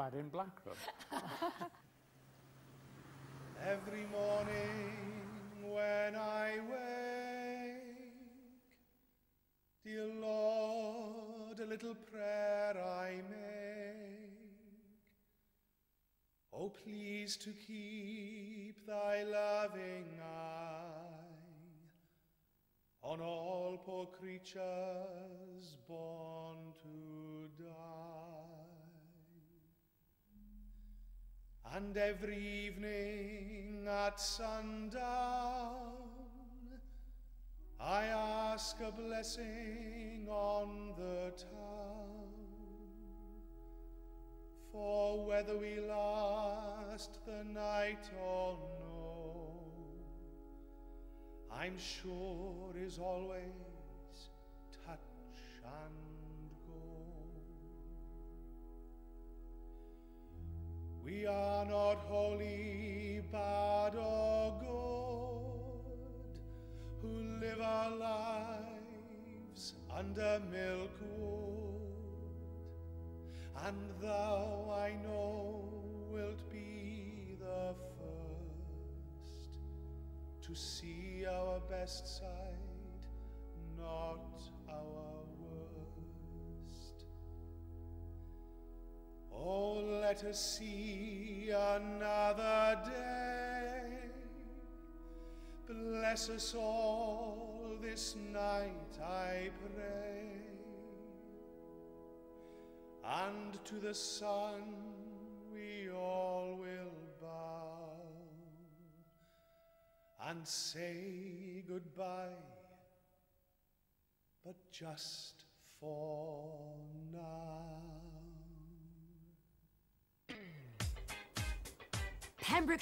bad in Blackburn. Every morning when I wake, dear Lord, a little prayer I make. Oh, please to keep thy loving eye on all poor creatures born to And every evening at sundown, I ask a blessing on the town. For whether we last the night or no, I'm sure is always touch and go. We are not wholly, bad or good, who live our lives under Milk Wood. And thou, I know, wilt be the first to see our best side, not our let us see another day. Bless us all this night, I pray. And to the sun we all will bow and say goodbye, but just Pembroke